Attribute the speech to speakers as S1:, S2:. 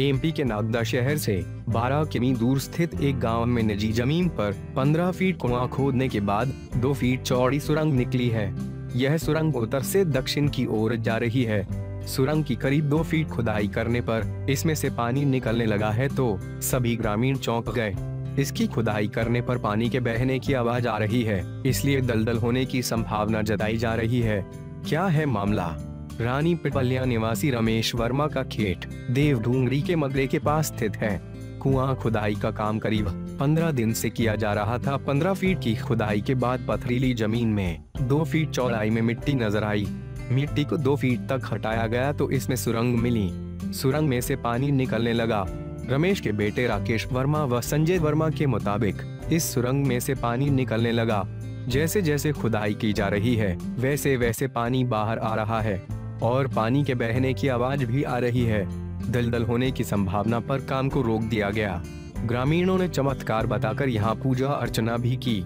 S1: MP के नागदा शहर से 12 किमी दूर स्थित एक गाँव में निजी ज़मीन पर 15 फीट कुआँ खोदने के बाद 2 फीट चौड़ी सुरंग निकली है। यह सुरंग उत्तर से दक्षिण की ओर जा रही है। सुरंग की करीब दो फीट खुदाई करने पर इसमें से पानी निकलने लगा है तो सभी ग्रामीण चौंक गए। इसकी खुदाई करने पर पानी के बहने की आवाज़ आ रही है, इसलिए दलदल होने की संभावना जताई जा रही है। क्या है मामला? रानी पिपलिया निवासी रमेश वर्मा का खेत देव ढूंगरी के मगरे के पास स्थित है। कुआँ खुदाई का काम करीब 15 दिन से किया जा रहा था। 15 फीट की खुदाई के बाद पथरीली ज़मीन में दो फीट चौड़ाई में मिट्टी नज़र आई। मिट्टी को दो फीट तक हटाया गया तो इसमें सुरंग मिली। सुरंग में से पानी निकलने लगा। रमेश के बेटे राकेश वर्मा व संजय वर्मा के मुताबिक इस सुरंग में से पानी निकलने लगा। जैसे जैसे खुदाई की जा रही है वैसे वैसे पानी बाहर आ रहा है। और पानी के बहने की आवाज़ भी आ रही है। दलदल होने की संभावना पर काम को रोक दिया गया। ग्रामीणों ने चमत्कार बताकर यहाँ पूजा अर्चना भी की।